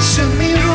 Send me